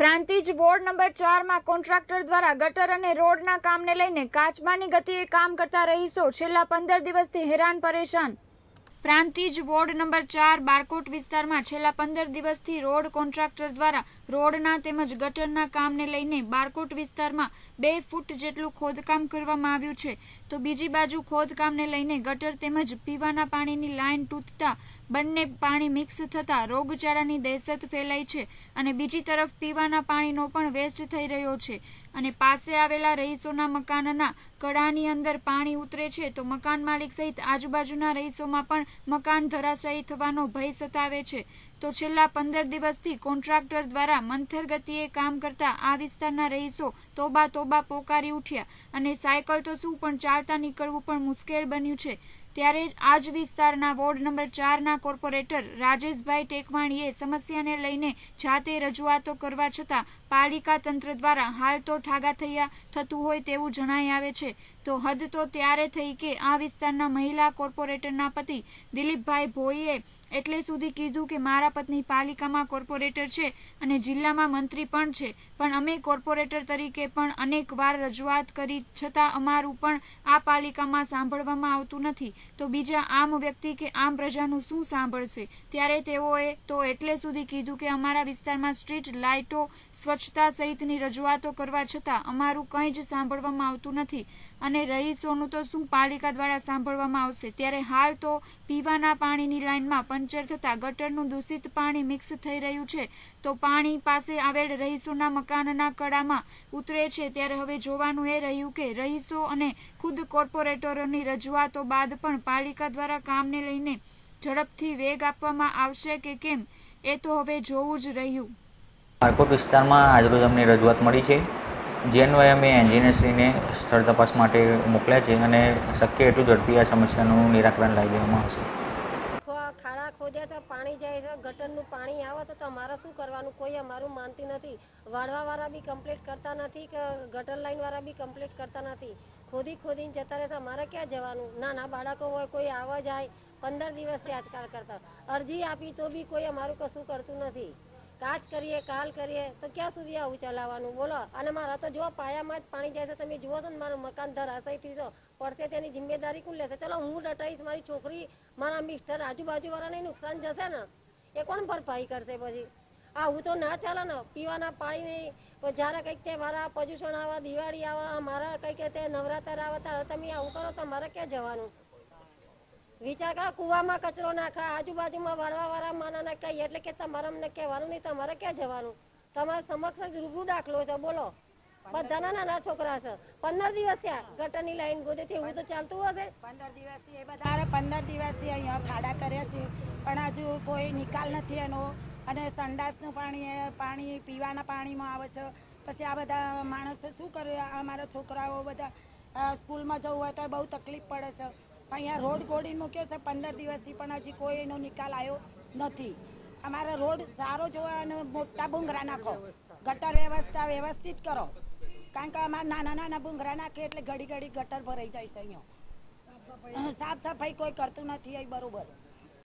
Prantij ward number ચારમાં contractor દ્વારા ગટર અને રોડના કામને લઈને કાચબાની ગતિએ કામ કરતા રહીશો છેલ્લા પંદર દિવસથી હેરાન પરેશાન. પ્રાંતિજ વોર્ડ નંબર ચાર, બારકોટ વિસ્તારમાં છેલ્લા પંદર દિવસથી રોડ કોન્ટ્રાક્ટર દ્વારા રોડના તેમજ ગટરના કામને લઈને બારકોટ વિસ્તારમાં બે ફૂટ જેટલું ખોદકામ કરવામાં આવ્યું છે. તો બીજી બાજુ ખોદકામને લઈને ગટર તેમજ પીવાના પાણીની લાઇન તૂટતા બંને પાણી મિક્સ થતાં રોગચાળાની દહેશત ફેલાઈ છે અને બીજી તરફ પીવાના પાણીનો પણ વેસ્ટ થઈ રહ્યો છે. અને પાસે આવેલા રહીશોના મકાનના કડાની અંદર પાણી ઉતરે છે તો મકાન માલિક સહિત આજુબાજુના રહીશોમાં પણ મકાન ધરાશાયી થવાનો ભય સતાવે છે. તો છેલ્લા પંદર દિવસથી કોન્ટ્રાક્ટર દ્વારા મંથર ગતિએ કામ કરતા આ વિસ્તારના રહીશો તોબા તોબા પોકારી ઉઠ્યા અને સાયકલ તો શું પણ ચાલતા નીકળવું પણ મુશ્કેલ બન્યું છે. ત્યારે આ જ વિસ્તારના વોર્ડ નંબર ચારના કોર્પોરેટર રાજેશભાઈ ટેકવાણીએ સમસ્યાને લઈને જાતે રજૂઆતો કરવા છતાં પાલિકા તંત્ર દ્વારા હાલ તો ઠાગા થયા થતું હોય તેવું જણાઈ આવે છે. તો હદ તો ત્યારે થઈ કે આ વિસ્તારના મહિલા કોર્પોરેટરના પતિ દિલીપભાઈ ભોઈએ એટલે સુધી કીધું કે મારા પત્ની પાલિકામાં કોર્પોરેટર છે અને જિલ્લામાં મંત્રી પણ છે. પણ અમે કોર્પોરેટર તરીકે પણ અનેક વાર રજૂઆત કરી છતાં અમારું પણ આ પાલિકામાં સાંભળવામાં આવતું નથી. તો બીજા આમ વ્યક્તિ કે આમ પ્રજાનું શું સાંભળશે? ત્યારે તેઓએ તો એટલે સુધી કીધું કે અમારા વિસ્તારમાં સ્ટ્રીટ લાઇટો સ્વચ્છતા સહિતની રજૂઆતો કરવા છતાં અમારું કંઈ જ સાંભળવામાં આવતું નથી. અને રહીશોનું તો શું પાલિકા દ્વારા સાંભળવામાં આવશે? ત્યારે હાલ તો પીવાના પાણીની લાઇનમાં પંચર થતાં ગટરનું દૂષિત પાણી મિક્સ થઈ રહ્યું છે. તો પાણી પાસે આવેલ રહીશોના મકાનના કડામાં ઉતરે છે. ત્યારે હવે જોવાનું એ રહ્યું કે રહીશો અને ખુદ કોર્પોરેટરોની રજૂઆતો બાદ પણ પાલિકા દ્વારા કામને લઈને ઝડપથી વેગ આપવામાં આવશે કે કેમ? એ તો હવે જોવું જ રહ્યું. માર્કોટ વિસ્તારમાં આજરોજ અમને રજૂઆત મળી છે. જે અમે એન્જિનિયરશ્રીને સ્થળ તપાસ માટે મોકલ્યા છે અને શક્ય એટલું ઝડપી આ સમસ્યાનું નિરાકરણ લાવી દેવામાં આવશે. ખાડા ખોદ્યા તો પાણી જાય છે, ગટરનું પાણી આવે તો તમારે શું કરવાનું? કોઈ અમારું માનતી નથી. વાળવાવાળા બી કમ્પ્લીટ કરતા નથી કે ગટર લાઈનવાળા બી કમ્પ્લીટ કરતા નથી. ખોદી ખોદીને જતા રહેતા મારે ક્યાં જવાનું? નાના બાળકો હોય, કોઈ આવવા જાય, પંદર દિવસથી આજકાલ કરતા. અરજી આપી તો બી કોઈ અમારું કશું કરતું નથી. કાચ કરીએ, કાલ કરીએ, તો ક્યાં સુધી આવું ચલાવવાનું? બોલો. અને મારા તો જો પાયામાં જ પાણી જાય છે. તમે જુઓ ને, મારું મકાન ધરાશાયી થયું તો પડશે તેની જિમ્મેદારી કોણ લેશે? ચલો, હું ડટાઈશ, મારી છોકરી, મારા મિસ્ટર આજુબાજુવાળાને નુકસાન જશે ને, એ કોણ ભરપાઈ કરશે પછી? આવું તો ના ચાલે ને. પીવાના પાણી નહીં જ્યારે કંઈક તહેવાર આવે, પ્રદૂષણ આવે, દિવાળી આવે મારા કંઈક તે નવરાત્ર આવે, ત્યારે તમે આવું કરો, તો મારે ક્યાં જવાનું? વિચાર કરો, કુવામાં કચરો નાખા આજુબાજુમાં વાળવાવાળા માનાને કહીએ, એટલે કે તમારે અમને કહેવાનું નહીં, તમારે ક્યાં જવાનું? તમારા સમક્ષ જ રૂબરૂ દાખલો છે, બોલો. બધાના નાના છોકરા છે. પંદર દિવસ થયા, ગટરની લાઈન ગોદેથી એવું તો ચાલતું હશે? પંદર દિવસથી એ બધા પંદર દિવસથી અહીંયા ખાડા કર્યા છે. પણ હજુ કોઈ નિકાલ નથી એનો. અને સંડાસનું પાણી પાણી પીવાના પાણીમાં આવે છે. પછી આ બધા માણસો શું કરે અમારા છોકરાઓ બધા સ્કૂલમાં જવું હોય તો બહુ તકલીફ પડે છે. અહીંયા રોડ ગોળી મૂક્યો છે પંદર દિવસથી પણ હજી કોઈ એનો નિકાલ આવ્યો નથી. અમારા રોડ સારો જોવા અને મોટા ભૂંગરા નાખો. ગટર વ્યવસ્થા વ્યવસ્થિત કરો. કારણ કે અમારા નાના નાના ભૂંગરા નાખે એટલે ઘડી ઘડી ગટર ભરાઈ જાય છે અહીંયા. સાફ સફાઈ કોઈ કરતું નથી એ બરોબર.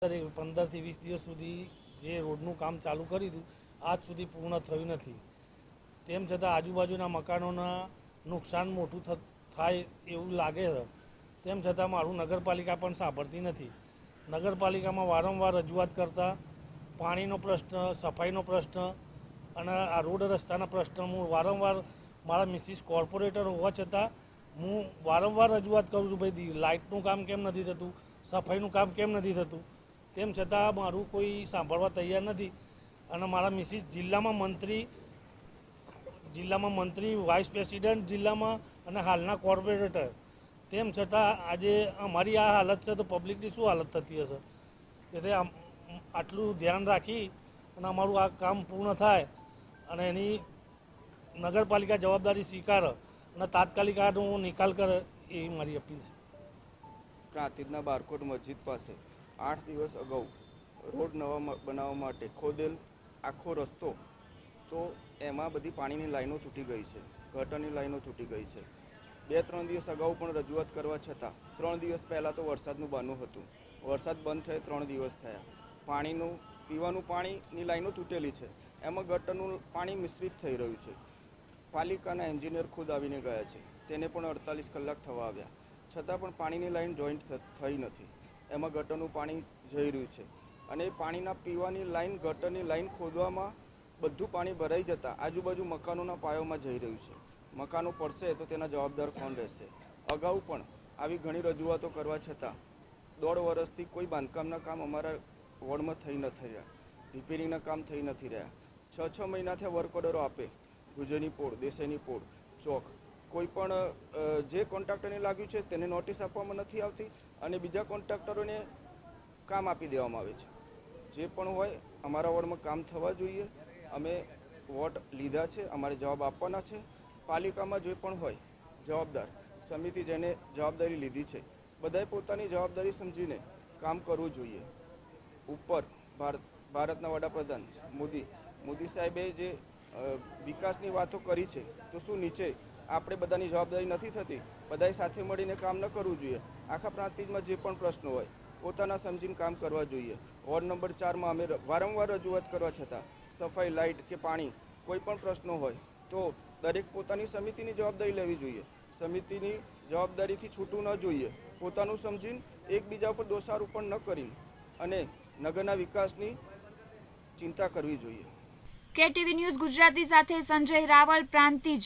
પંદર પંદરથી વીસ દિવસ સુધી જે રોડનું કામ ચાલુ કર્યું હતું, આજ સુધી પૂર્ણ થયું નથી. તેમ છતાં આજુબાજુના મકાનોના નુકસાન મોટું થાય એવું લાગે છે. તેમ છતાં મારું નગરપાલિકા પણ સાંભળતી નથી. નગરપાલિકામાં વારંવાર રજૂઆત કરતા પાણીનો પ્રશ્ન, સફાઈનો પ્રશ્ન અને આ રોડ રસ્તાના પ્રશ્ન હું વારંવાર મારા મિસિસ કોર્પોરેટર હોવા છતાં હું વારંવાર રજૂઆત કરું છું, ભાઈ લાઇટનું કામ કેમ નથી થતું? સફાઈનું કામ કેમ નથી થતું? તેમ છતાં મારું કોઈ સાંભળવા તૈયાર નથી. અને મારા મિસિસ જિલ્લામાં મંત્રી જિલ્લામાં મંત્રી, વાઇસ પ્રેસિડેન્ટ જિલ્લામાં અને હાલના કોર્પોરેટર તેમ છતાં આજે અમારી આ હાલત છે તો પબ્લિકની શું હાલત થતી હશે? એટલે આટલું ધ્યાન રાખી અને અમારું આ કામ પૂર્ણ થાય અને એની નગરપાલિકા જવાબદારી સ્વીકારે અને તાત્કાલિક આનો નિકાલ કરે એ મારી અપીલ છે. પ્રાંતિજના બારકોટ મસ્જિદ પાસે આઠ દિવસ અગાઉ રોડ નવા બનાવવા માટે ખોદેલ આખો રસ્તો, તો એમાં બધી પાણીની લાઈનો તૂટી ગઈ છે, ગટરની લાઈનો તૂટી ગઈ છે. બે ત્રણ દિવસ અગાઉ પણ રજૂઆત કરવા છતાં, ત્રણ દિવસ પહેલાં તો વરસાદનું બહાનું હતું. વરસાદ બંધ થયે ત્રણ દિવસ થયા. પાણીનું, પીવાનું પાણીની લાઈનો તૂટેલી છે. એમાં ગટરનું પાણી મિશ્રિત થઈ રહ્યું છે. પાલિકાના એન્જિનિયર ખુદ આવીને ગયા છે. તેને પણ અડતાલીસ કલાક થવા આવ્યા. છતાં પણ પાણીની લાઈન જોઈન્ટ થઈ નથી. એમાં ગટરનું પાણી જઈ રહ્યું છે. અને પાણીના પીવાની લાઈન, ગટરની લાઈન ખોદવામાં બધું પાણી ભરાઈ જતાં આજુબાજુ મકાનોના પાયોમાં જઈ રહ્યું છે. મકાનો પડશે તો તેના જવાબદાર કોણ રહેશે? અગાઉ પણ આવી ઘણી રજૂઆતો કરવા છતાં દોઢ વર્ષથી કોઈ બાંધકામના કામ અમારા વોર્ડમાં થઈ નથી રહ્યા રિપેરિંગના કામ થઈ નથી રહ્યા. છ છ મહિનાથી વર્ક ઓર્ડરો આપે. ગુજરની પોળ દેસાઈની પોળ, ચોક. કોઈ પણ જે કોન્ટ્રાક્ટરને લાગ્યું છે તેને નોટિસ આપવામાં નથી આવતી અને બીજા કોન્ટ્રાક્ટરોને કામ આપી દેવામાં આવે છે. જે પણ હોય અમારા વોર્ડમાં કામ થવા જોઈએ. અમે વોટ લીધા છે, અમારે જવાબ આપવાના છે. પાલિકામાં જે પણ હોય, જવાબદાર સમિતિ જેને જવાબદારી લીધી છે, બધાએ પોતાની જવાબદારી સમજીને કામ કરવું જોઈએ. ઉપર ભારત ભારતના વડાપ્રધાન મોદી મોદી સાહેબે જે વિકાસની વાતો કરી છે, તો શું નીચે આપણે બધાની જવાબદારી નથી થતી? બધાએ સાથે મળીને કામ ન કરવું જોઈએ. આખા પ્રાંતિજમાં જે પણ પ્રશ્નો હોય, પોતાના સમજીને કામ કરવા જોઈએ. વોર્ડ નંબર ચારમાં અમે વારંવાર રજૂઆત કરવા છતાં, સફાઈ, લાઇટ કે પાણી કોઈ પણ પ્રશ્નો હોય, તો દરેક પોતાની સમિતિની જવાબદારી લેવી જોઈએ. સમિતિની જવાબદારીથી છૂટવું ન જોઈએ. પોતાનું સમજીને એકબીજા ઉપર દોષારોપણ ન કરીને અને નગરના વિકાસની ચિંતા કરવી જોઈએ. કેટીવી ન્યૂઝ ગુજરાતી સાથે સંજય રાવલ પ્રાંતિજ.